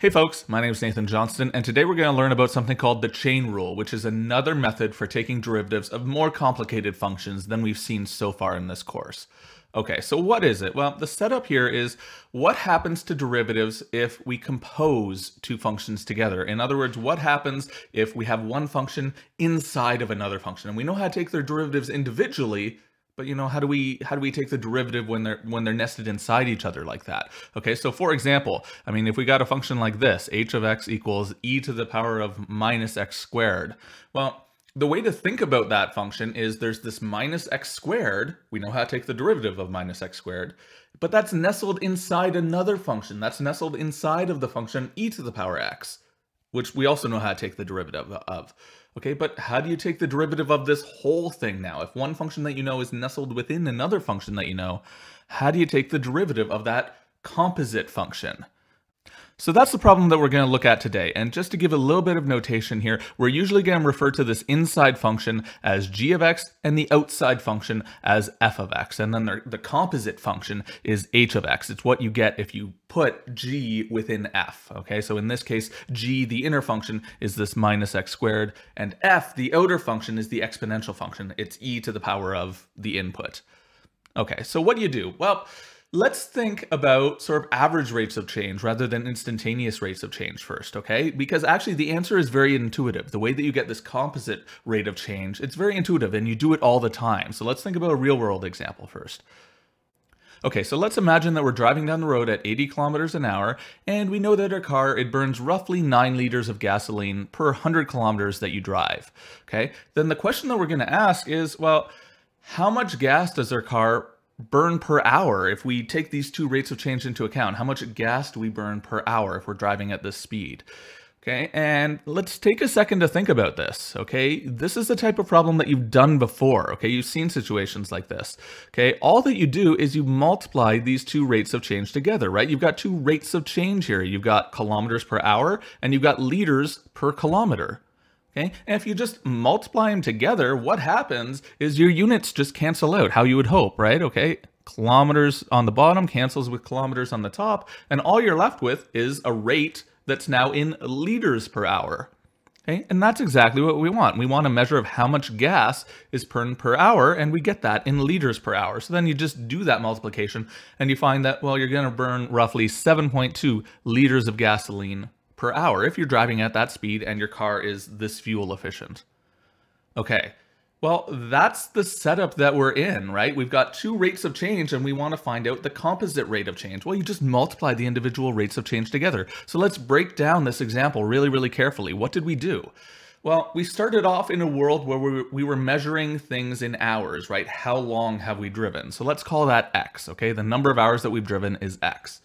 Hey folks, my name is Nathan Johnston, and today we're going to learn about something called the chain rule, which is another method for taking derivatives of more complicated functions than we've seen so far in this course. Okay, so what is it? Well, the setup here is what happens to derivatives if we compose two functions together? In other words, what happens if we have one function inside of another function? And we know how to take their derivatives individually, but you know, how do we how do we take the derivative when they're when they're nested inside each other like that? Okay, so for example, I mean, if we got a function like this, h of x equals e to the power of minus x squared, well, the way to think about that function is there's this minus x squared. We know how to take the derivative of minus x squared, but that's nestled inside another function. That's nestled inside of the function e to the power x, which we also know how to take the derivative of. Okay, but how do you take the derivative of this whole thing now? If one function that you know is nestled within another function that you know, how do you take the derivative of that composite function? So that's the problem that we're going to look at today. And just to give a little bit of notation here, we're usually going to refer to this inside function as g of x and the outside function as f of x. And then the, composite function is h of x. It's what you get if you put g within f. Okay, so in this case, g, the inner function, is this minus x squared, and f, the outer function, is the exponential function. It's e to the power of the input. Okay, so what do you do? Well, Let's think about sort of average rates of change rather than instantaneous rates of change first, okay? Because actually the answer is very intuitive. The way that you get this composite rate of change, it's very intuitive and you do it all the time. So let's think about a real world example first. Okay, so let's imagine that we're driving down the road at 80 kilometers an hour, and we know that our car, it burns roughly 9 liters of gasoline per 100 kilometers that you drive, okay? Then the question that we're gonna ask is, well, how much gas does our car burn per hour if we take these two rates of change into account? How much gas do we burn per hour if we're driving at this speed? Okay, and let's take a second to think about this, okay? This is the type of problem that you've done before, okay? You've seen situations like this, okay? All that you do is you multiply these two rates of change together, right? You've got two rates of change here. You've got kilometers per hour and you've got liters per kilometer, Okay, and if you just multiply them together, what happens is your units just cancel out how you would hope, right? Okay, kilometers on the bottom cancels with kilometers on the top, and all you're left with is a rate that's now in liters per hour. Okay, and that's exactly what we want. We want a measure of how much gas is burned per hour, and we get that in liters per hour. So then you just do that multiplication, and you find that, well, you're going to burn roughly 7.2 liters of gasoline per hour if you're driving at that speed and your car is this fuel efficient. Okay, well, that's the setup that we're in, right? We've got two rates of change and we want to find out the composite rate of change. Well, you just multiply the individual rates of change together. So let's break down this example really, really carefully. What did we do? Well, we started off in a world where we were measuring things in hours, right? How long have we driven? So let's call that x, okay? The number of hours that we've driven is x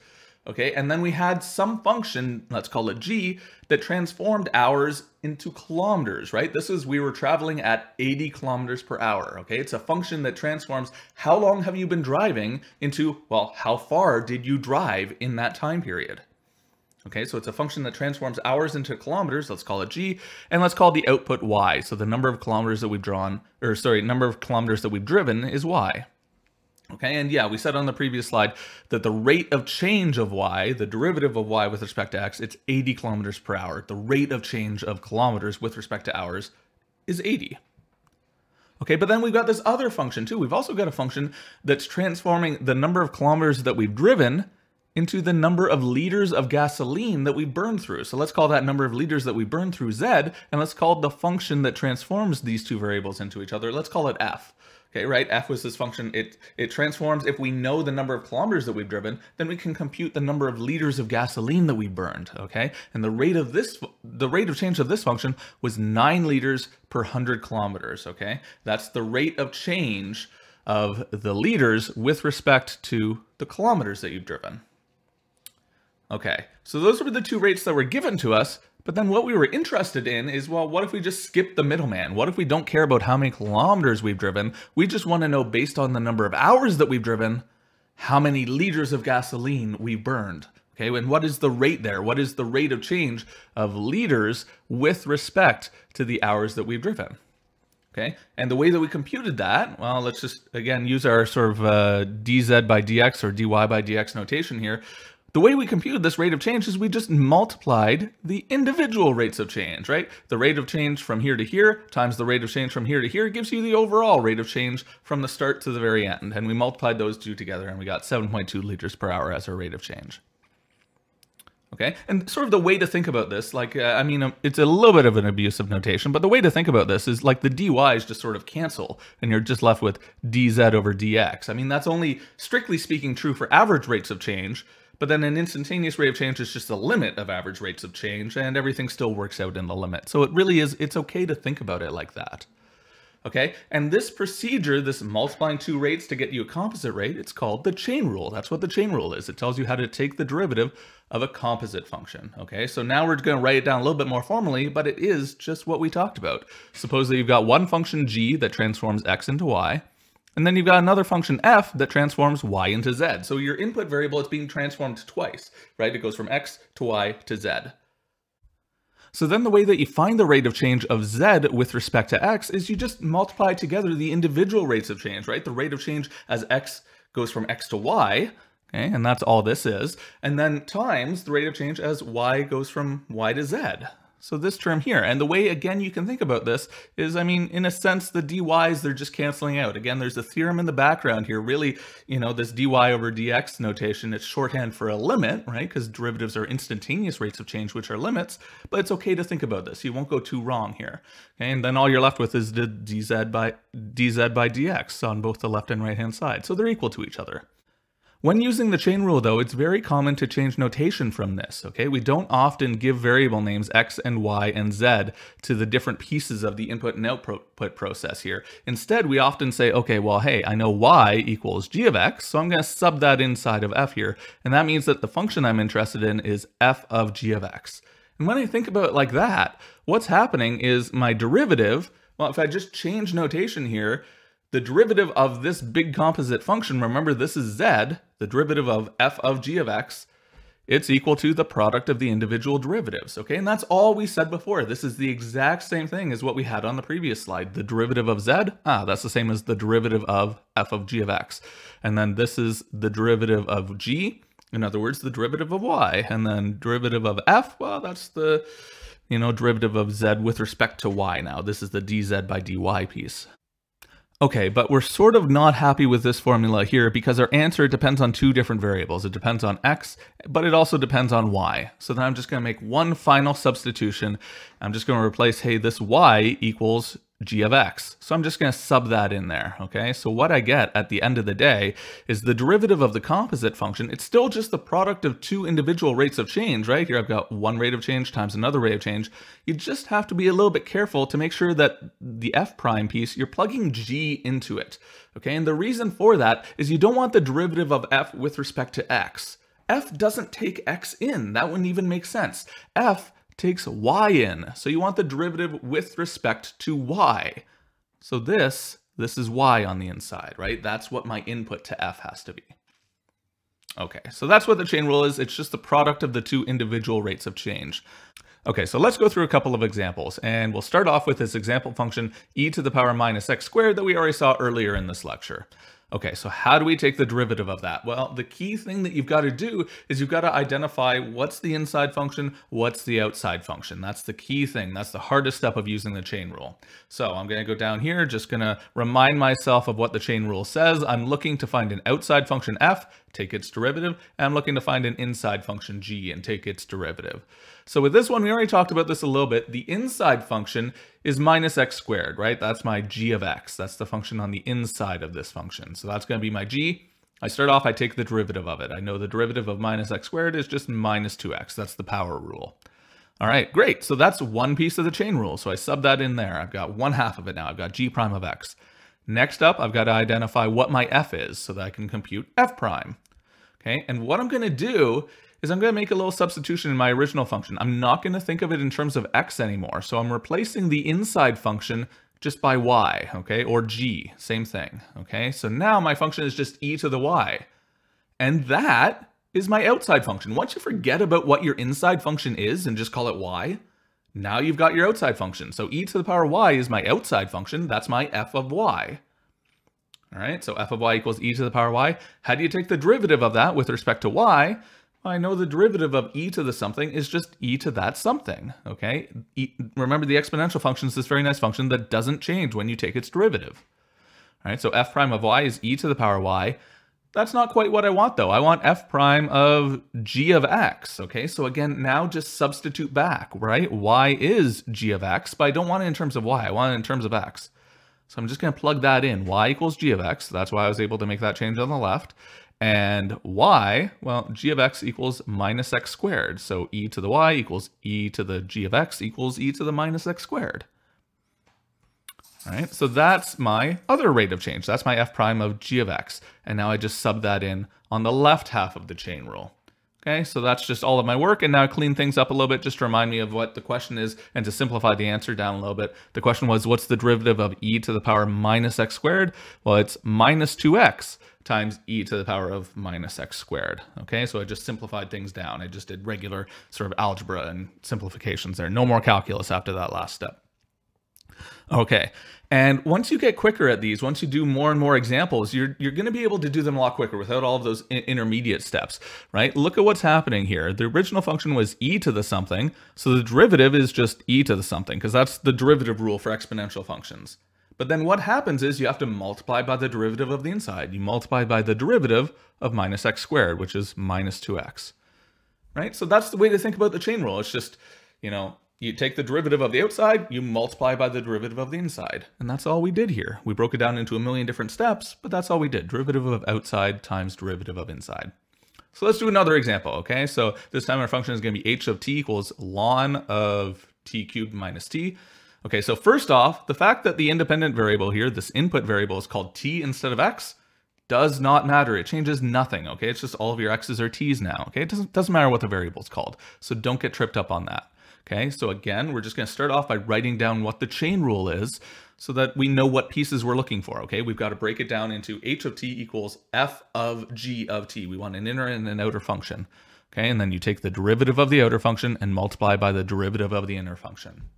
okay? And then we had some function, let's call it g, that transformed hours into kilometers, right? This is, we were traveling at 80 kilometers per hour, okay? It's a function that transforms how long have you been driving into, well, how far did you drive in that time period? Okay, so it's a function that transforms hours into kilometers, let's call it g, and let's call the output y. So the number of kilometers that we've drawn, or sorry, number of kilometers that we've driven is y. Okay, and yeah, we said on the previous slide that the rate of change of y, the derivative of y with respect to x, it's 80 kilometers per hour. The rate of change of kilometers with respect to hours is 80. Okay, but then we've got this other function too. We've also got a function that's transforming the number of kilometers that we've driven into the number of liters of gasoline that we burned through. So let's call that number of liters that we burned through z, and let's call the function that transforms these two variables into each other, let's call it f. Okay, right? F was this function. It it transforms. If we know the number of kilometers that we've driven, then we can compute the number of liters of gasoline that we burned. Okay, and the rate of this, the rate of change of this function was nine liters per hundred kilometers. Okay, that's the rate of change of the liters with respect to the kilometers that you've driven. Okay, so those were the two rates that were given to us, but then what we were interested in is, well, what if we just skip the middleman? What if we don't care about how many kilometers we've driven? We just want to know, based on the number of hours that we've driven, how many liters of gasoline we've burned. Okay, and what is the rate there? What is the rate of change of liters with respect to the hours that we've driven? Okay, and the way that we computed that, well, let's just, again, use our sort of uh, dz by dx or dy by dx notation here the way we computed this rate of change is we just multiplied the individual rates of change, right? The rate of change from here to here times the rate of change from here to here gives you the overall rate of change from the start to the very end. And we multiplied those two together and we got 7.2 liters per hour as our rate of change. Okay, and sort of the way to think about this, like, uh, I mean, um, it's a little bit of an abusive notation, but the way to think about this is like the dy's just sort of cancel, and you're just left with dz over dx. I mean, that's only strictly speaking true for average rates of change, but then an instantaneous rate of change is just the limit of average rates of change, and everything still works out in the limit. So it really is, it's okay to think about it like that. Okay, and this procedure, this multiplying two rates to get you a composite rate, it's called the chain rule. That's what the chain rule is. It tells you how to take the derivative of a composite function. Okay, so now we're going to write it down a little bit more formally, but it is just what we talked about. Suppose that you've got one function g that transforms x into y, and then you've got another function f that transforms y into z. So your input variable is being transformed twice, right? It goes from x to y to z. So then the way that you find the rate of change of z with respect to x is you just multiply together the individual rates of change, right? The rate of change as x goes from x to y, okay, and that's all this is, and then times the rate of change as y goes from y to z. So this term here, and the way, again, you can think about this is, I mean, in a sense, the dy's, they're just canceling out. Again, there's a theorem in the background here. Really, you know, this dy over dx notation, it's shorthand for a limit, right? Because derivatives are instantaneous rates of change, which are limits, but it's okay to think about this. You won't go too wrong here. Okay, and then all you're left with is the dz by, dz by dx on both the left and right-hand side. So they're equal to each other. When using the chain rule though, it's very common to change notation from this, okay? We don't often give variable names x and y and z to the different pieces of the input and output process here. Instead, we often say, okay, well, hey, I know y equals g of x, so I'm gonna sub that inside of f here, and that means that the function I'm interested in is f of g of x. And when I think about it like that, what's happening is my derivative, well, if I just change notation here, the derivative of this big composite function, remember this is z, the derivative of f of g of x, it's equal to the product of the individual derivatives, okay? And that's all we said before. This is the exact same thing as what we had on the previous slide. The derivative of z, ah, that's the same as the derivative of f of g of x. And then this is the derivative of g, in other words, the derivative of y. And then derivative of f, well, that's the, you know, derivative of z with respect to y now. This is the dz by dy piece. Okay, but we're sort of not happy with this formula here because our answer depends on two different variables. It depends on x, but it also depends on y. So then I'm just going to make one final substitution. I'm just going to replace, hey, this y equals g of x. So I'm just going to sub that in there, okay? So what I get at the end of the day is the derivative of the composite function. It's still just the product of two individual rates of change, right? Here I've got one rate of change times another rate of change. You just have to be a little bit careful to make sure that the f prime piece, you're plugging g into it, okay? And the reason for that is you don't want the derivative of f with respect to x. f doesn't take x in. That wouldn't even make sense. f takes y in. So you want the derivative with respect to y. So this, this is y on the inside, right? That's what my input to f has to be. Okay, so that's what the chain rule is. It's just the product of the two individual rates of change. Okay, so let's go through a couple of examples, and we'll start off with this example function e to the power minus x squared that we already saw earlier in this lecture. Okay, so how do we take the derivative of that? Well, the key thing that you've got to do is you've got to identify what's the inside function, what's the outside function. That's the key thing. That's the hardest step of using the chain rule. So I'm going to go down here, just going to remind myself of what the chain rule says. I'm looking to find an outside function f, take its derivative, and I'm looking to find an inside function g and take its derivative. So with this one, we already talked about this a little bit. The inside function is minus x squared, right? That's my g of x. That's the function on the inside of this function. So that's going to be my g. I start off, I take the derivative of it. I know the derivative of minus x squared is just minus 2x. That's the power rule. All right, great. So that's one piece of the chain rule. So I sub that in there. I've got one half of it now. I've got g prime of x. Next up, I've got to identify what my f is so that I can compute f prime. Okay, and what I'm going to do is I'm going to make a little substitution in my original function. I'm not going to think of it in terms of x anymore. So I'm replacing the inside function just by y, okay, or g, same thing, okay? So now my function is just e to the y. And that is my outside function. Once you forget about what your inside function is and just call it y, now you've got your outside function. So e to the power y is my outside function. That's my f of y. All right, so f of y equals e to the power y. How do you take the derivative of that with respect to y? I know the derivative of e to the something is just e to that something, okay? E, remember the exponential function is this very nice function that doesn't change when you take its derivative. All right, so f prime of y is e to the power y. That's not quite what I want though. I want f prime of g of x, okay? So again, now just substitute back, right? y is g of x, but I don't want it in terms of y, I want it in terms of x. So I'm just gonna plug that in, y equals g of x. That's why I was able to make that change on the left. And y, well, g of x equals minus x squared. So e to the y equals e to the g of x equals e to the minus x squared. All right, so that's my other rate of change. That's my f prime of g of x. And now I just sub that in on the left half of the chain rule. Okay, so that's just all of my work. And now clean things up a little bit just to remind me of what the question is and to simplify the answer down a little bit. The question was, what's the derivative of e to the power minus x squared? Well, it's minus 2x times e to the power of minus x squared. Okay, so I just simplified things down. I just did regular sort of algebra and simplifications there. No more calculus after that last step. Okay, and once you get quicker at these, once you do more and more examples, you're, you're going to be able to do them a lot quicker without all of those intermediate steps, right? Look at what's happening here. The original function was e to the something, so the derivative is just e to the something, because that's the derivative rule for exponential functions. But then what happens is you have to multiply by the derivative of the inside. You multiply by the derivative of minus x squared, which is minus 2x, right? So that's the way to think about the chain rule. It's just, you know, you take the derivative of the outside, you multiply by the derivative of the inside. And that's all we did here. We broke it down into a million different steps, but that's all we did. Derivative of outside times derivative of inside. So let's do another example, okay? So this time our function is going to be h of t equals ln of t cubed minus t. Okay, so first off, the fact that the independent variable here, this input variable is called t instead of x, does not matter. It changes nothing, okay? It's just all of your x's are t's now, okay? It doesn't, doesn't matter what the variable is called, so don't get tripped up on that, okay? So again, we're just gonna start off by writing down what the chain rule is so that we know what pieces we're looking for, okay? We've got to break it down into h of t equals f of g of t. We want an inner and an outer function, okay? And then you take the derivative of the outer function and multiply by the derivative of the inner function.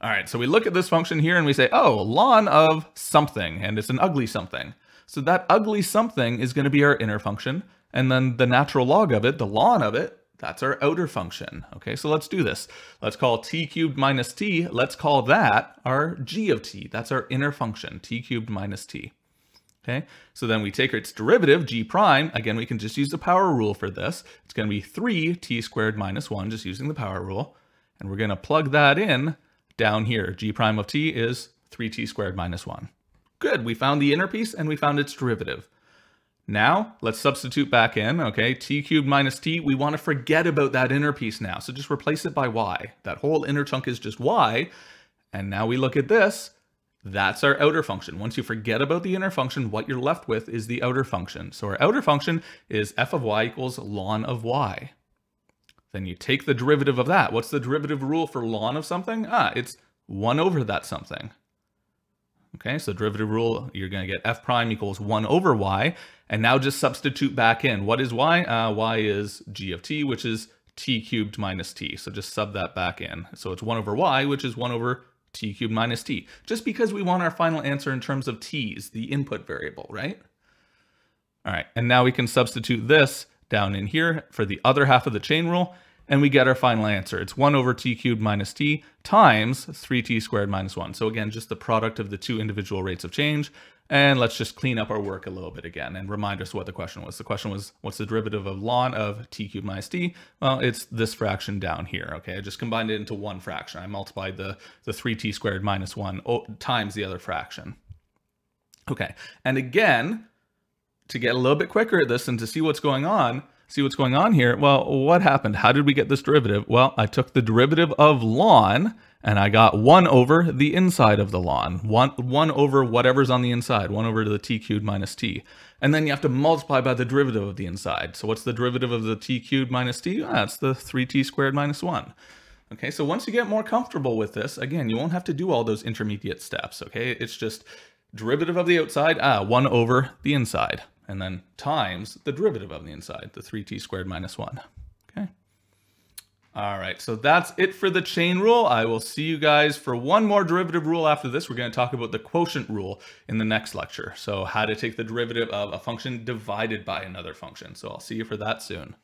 All right, so we look at this function here and we say, oh, ln of something, and it's an ugly something. So that ugly something is going to be our inner function, and then the natural log of it, the ln of it, that's our outer function. Okay, so let's do this. Let's call t cubed minus t, let's call that our g of t. That's our inner function, t cubed minus t. Okay, so then we take its derivative, g prime. Again, we can just use the power rule for this. It's going to be 3t squared minus 1, just using the power rule. And we're going to plug that in down here, g prime of t is 3t squared minus 1. Good, we found the inner piece and we found its derivative. Now, let's substitute back in, okay, t cubed minus t, we want to forget about that inner piece now, so just replace it by y. That whole inner chunk is just y, and now we look at this, that's our outer function. Once you forget about the inner function, what you're left with is the outer function. So our outer function is f of y equals ln of y. Then you take the derivative of that. What's the derivative rule for ln of something? Ah, it's 1 over that something. Okay, so derivative rule, you're going to get f prime equals 1 over y. And now just substitute back in. What is y? Uh, y is g of t, which is t cubed minus t. So just sub that back in. So it's 1 over y, which is 1 over t cubed minus t. Just because we want our final answer in terms of t's, the input variable, right? All right, and now we can substitute this down in here for the other half of the chain rule, and we get our final answer. It's 1 over t cubed minus t times 3t squared minus 1. So again, just the product of the two individual rates of change. And let's just clean up our work a little bit again and remind us what the question was. The question was, what's the derivative of ln of t cubed minus t? Well, it's this fraction down here, okay? I just combined it into one fraction. I multiplied the, the 3t squared minus 1 times the other fraction. Okay, and again, to get a little bit quicker at this and to see what's going on, see what's going on here, well, what happened? How did we get this derivative? Well, I took the derivative of ln and I got 1 over the inside of the lawn, 1, one over whatever's on the inside, 1 over to the t cubed minus t. And then you have to multiply by the derivative of the inside. So what's the derivative of the t cubed minus t? Ah, that's the 3t squared minus 1. Okay, so once you get more comfortable with this, again, you won't have to do all those intermediate steps, okay? It's just derivative of the outside, ah, 1 over the inside and then times the derivative of the inside, the 3t squared minus 1. All right, so that's it for the chain rule. I will see you guys for one more derivative rule after this. We're going to talk about the quotient rule in the next lecture. So how to take the derivative of a function divided by another function. So I'll see you for that soon.